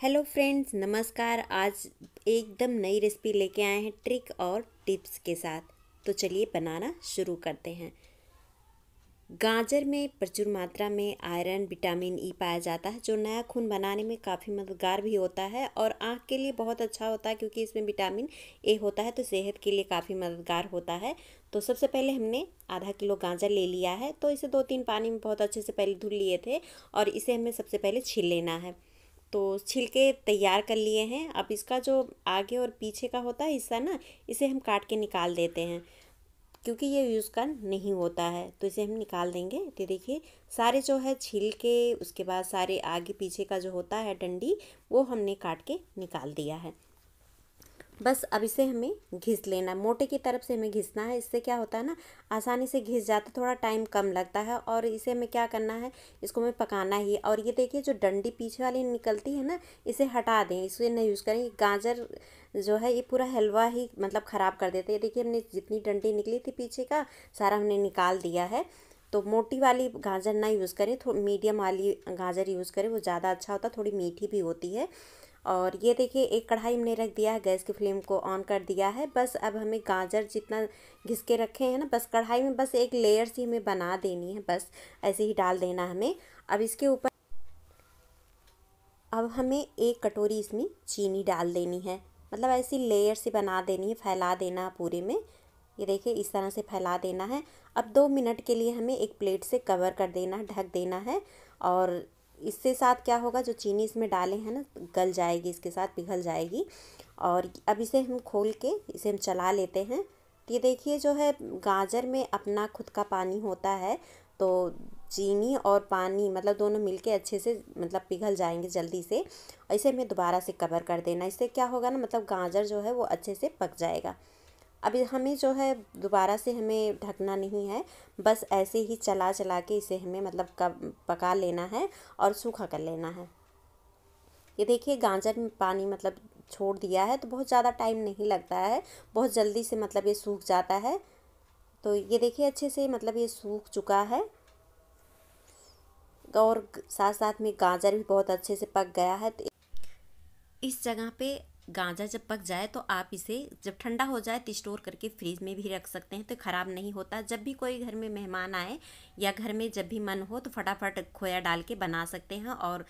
Hello friends, नमस्कार। आज एकदम नई रेसिपी लेके आए हैं ट्रिक और टिप्स के साथ। तो चलिए बनाना शुरू करते हैं। गाजर में प्रचुर मात्रा में आयरन, विटामिन ई पाया जाता है, जो नया खून बनाने में काफ़ी मददगार भी होता है और आँख के लिए बहुत अच्छा होता है क्योंकि इसमें विटामिन ए होता है तो सेहत के लिए काफ़ी मददगार होता है। तो सबसे पहले हमने आधा किलो गाजर ले लिया है तो इसे दो तीन पानी में बहुत अच्छे से पहले धुल लिए थे और इसे हमें सबसे पहले छील लेना है। तो छिलके तैयार कर लिए हैं। अब इसका जो आगे और पीछे का होता है हिस्सा ना, इसे हम काट के निकाल देते हैं, क्योंकि ये यूज़ का नहीं होता है। तो इसे हम निकाल देंगे। तो देखिए, सारे जो है छिलके उसके बाद सारे आगे पीछे का जो होता है डंडी, वो हमने काट के निकाल दिया है। बस अब इसे हमें घिस लेना मोटे की तरफ़ से हमें घिसना है। इससे क्या होता है ना, आसानी से घिस जाता थोड़ा टाइम कम लगता है और इसे हमें क्या करना है, इसको हमें पकाना ही और ये देखिए, जो डंडी पीछे वाली निकलती है ना, इसे हटा दें। इसे नहीं यूज़ करें। गाजर जो है, ये पूरा हलवा ही मतलब ख़राब कर देते हैं। देखिए, हमने जितनी डंडी निकली थी पीछे का, सारा हमने निकाल दिया है। तो मोटी वाली गाजर ना यूज़ करें। थोड़ी मीडियम वाली गाजर यूज़ करें। वो ज़्यादा अच्छा होता थोड़ी मीठी भी होती है। और ये देखिए, एक कढ़ाई हमने रख दिया है, गैस की फ्लेम को ऑन कर दिया है। बस अब हमें गाजर जितना घिस के रखे हैं ना, बस कढ़ाई में बस एक लेयर सी हमें बना देनी है, बस ऐसे ही डाल देना हमें। अब इसके ऊपर अब हमें एक कटोरी इसमें चीनी डाल देनी है। मतलब ऐसी लेयर से बना देनी है, फैला देना पूरे में। ये देखिए, इस तरह से फैला देना है। अब दो मिनट के लिए हमें एक प्लेट से कवर कर देना ढक देना है और इससे साथ क्या होगा? जो चीनी इसमें डाले, हैं ना, गल जाएगी, इसके साथ पिघल जाएगी। और अब इसे हम खोल के, इसे हम चला लेते हैं। ये देखिए, जो है, गाजर में अपना खुद का पानी होता है तो चीनी और पानी मतलब दोनों मिलके अच्छे से मतलब पिघल जाएँगे जल्दी से। इसे हमें दोबारा से कवर कर देना इससे क्या होगा ना मतलब गाजर जो है, वो अच्छे से पक जाएगा। अभी हमें जो है दोबारा से हमें ढकना नहीं है, बस ऐसे ही चला चला के इसे हमें मतलब कब पका लेना है और सूखा कर लेना है। ये देखिए गाजर में पानी मतलब छोड़ दिया है तो बहुत ज़्यादा टाइम नहीं लगता है, बहुत जल्दी से मतलब ये सूख जाता है। तो ये देखिए अच्छे से मतलब ये सूख चुका है। और साथ साथ में गाजर भी बहुत अच्छे से पक गया है। तो इस जगह पे गांजा जब पक जाए तो आप इसे जब ठंडा हो जाए तो स्टोर करके फ्रीज में भी रख सकते हैं तो ख़राब नहीं होता। जब भी कोई घर में मेहमान आए या घर में जब भी मन हो तो फटाफट खोया डाल के बना सकते हैं और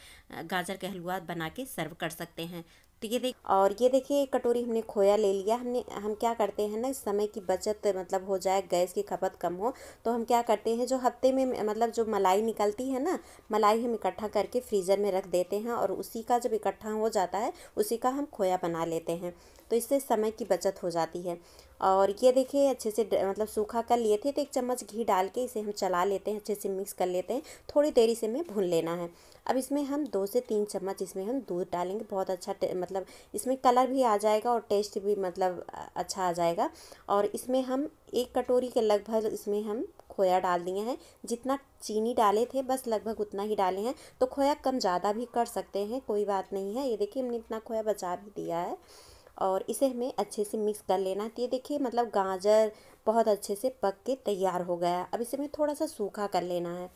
गाजर का हलवा बना के सर्व कर सकते हैं। तो ये देख, और ये देखिए, एक कटोरी हमने खोया, ले लिया। हमने, हम क्या करते हैं ना समय की बचत मतलब हो जाए, गैस की खपत कम हो तो हम क्या करते हैं, जो हफ़्ते में मतलब जो मलाई निकलती है ना, मलाई हम इकट्ठा करके फ्रीज़र में रख देते हैं और उसी का जब इकट्ठा हो जाता है, उसी का हम खोया बना लेते हैं। तो इससे समय की बचत हो जाती है। और ये देखिए, अच्छे से मतलब सूखा कर लिए थे तो एक चम्मच घी डाल के इसे हम चला लेते हैं, अच्छे से मिक्स कर लेते हैं। थोड़ी देरी से हमें भून लेना है। अब इसमें हम दो से तीन चम्मच इसमें हम दूध डालेंगे, बहुत अच्छा मतलब इसमें कलर भी आ जाएगा और टेस्ट भी मतलब अच्छा आ जाएगा। और इसमें हम एक कटोरी के लगभग इसमें हम खोया डाल दिए हैं। जितना चीनी डाले थे, बस लगभग उतना ही डाले हैं। तो खोया कम ज़्यादा भी कर सकते हैं, कोई बात नहीं है। ये देखिए, हमने इतना खोया बचा भी दिया है। और इसे हमें अच्छे से मिक्स कर लेना है। तो ये देखिए मतलब गाजर बहुत अच्छे से पक के तैयार हो गया अब इसे हमें थोड़ा सा सूखा कर लेना है।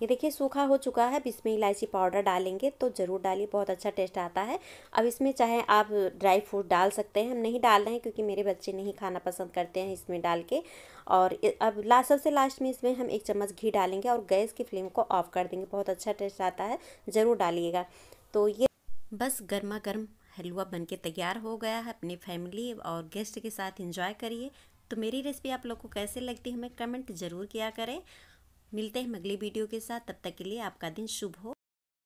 ये देखिए, सूखा हो चुका है। अब इसमें इलायची पाउडर डालेंगे तो ज़रूर डालिए, बहुत अच्छा टेस्ट आता है। अब इसमें चाहे आप ड्राई फ्रूट डाल सकते हैं। हम नहीं डाल रहे हैं क्योंकि मेरे बच्चे नहीं खाना पसंद करते हैं इसमें डाल के। और अब लास्ट सबसे लास्ट में इसमें हम एक चम्मच घी डालेंगे और गैस की फ्लेम को ऑफ़ कर देंगे। बहुत अच्छा टेस्ट आता है। ज़रूर डालिएगा। तो ये बस गर्मा गर्म हलवा बन के तैयार हो गया है, अपनी फैमिली और गेस्ट के साथ इंजॉय करिए। तो मेरी रेसिपी आप लोग को कैसे लगती है हमें कमेंट ज़रूर किया करें। मिलते हैं अगली वीडियो के साथ, तब तक के लिए आपका दिन शुभ हो।